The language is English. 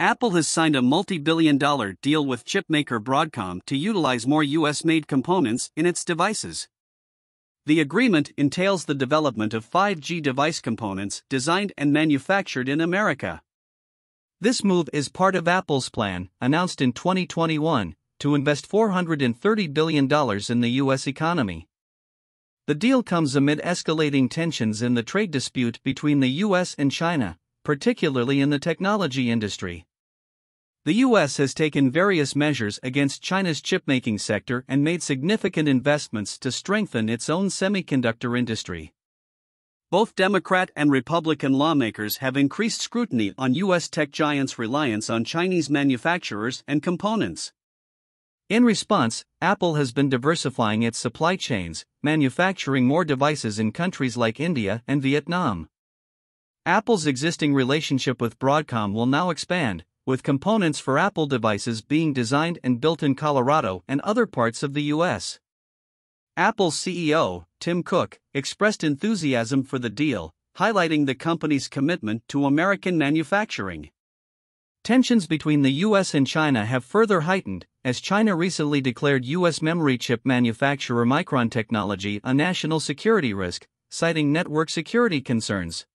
Apple has signed a multi billion dollar deal with chipmaker Broadcom to utilize more US made components in its devices. The agreement entails the development of 5G device components designed and manufactured in America. This move is part of Apple's plan, announced in 2021, to invest $430 billion in the U.S. economy. The deal comes amid escalating tensions in the trade dispute between the U.S. and China, particularly in the technology industry. The U.S. has taken various measures against China's chipmaking sector and made significant investments to strengthen its own semiconductor industry. Both Democrat and Republican lawmakers have increased scrutiny on U.S. tech giants' reliance on Chinese manufacturers and components. In response, Apple has been diversifying its supply chains, manufacturing more devices in countries like India and Vietnam. Apple's existing relationship with Broadcom will now expand, with components for Apple devices being designed and built in Colorado and other parts of the U.S. Apple's CEO, Tim Cook, expressed enthusiasm for the deal, highlighting the company's commitment to American manufacturing. Tensions between the US and China have further heightened, as China recently declared US memory chip manufacturer Micron Technology a national security risk, citing network security concerns.